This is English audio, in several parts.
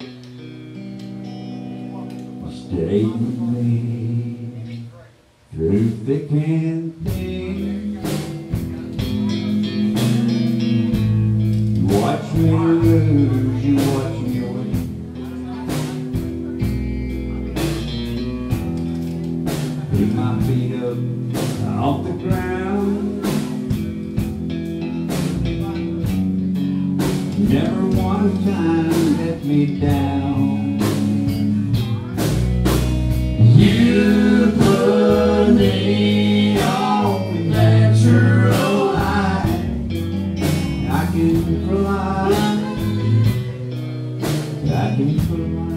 Stay with me through thick and thin. You watch me lose, you watch me win. Keep my feet up off the ground. Never one time let me down. You put me on natural high. I can fly. I can fly.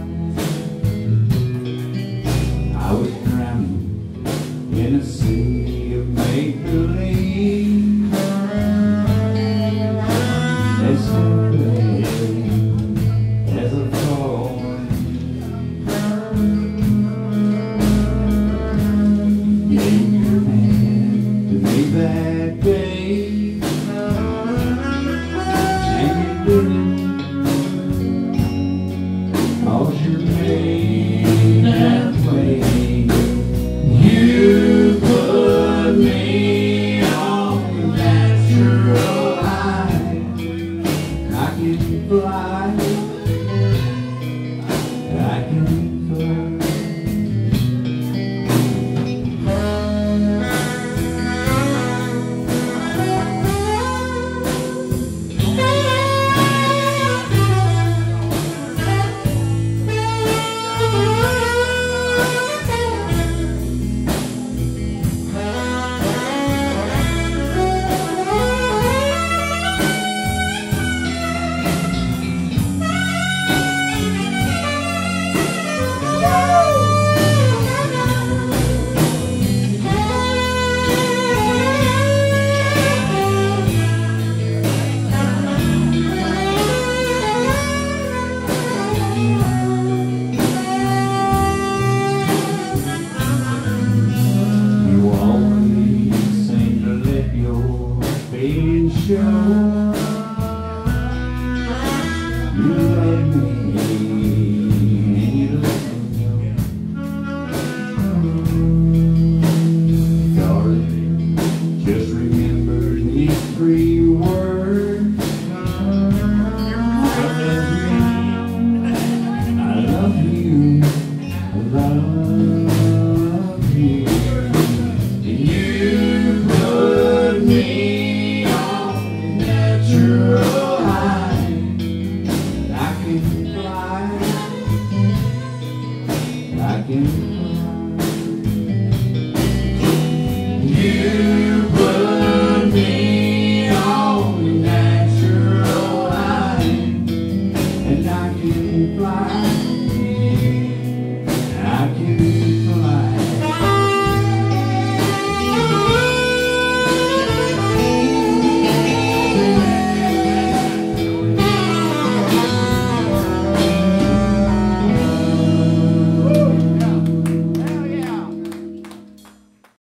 second.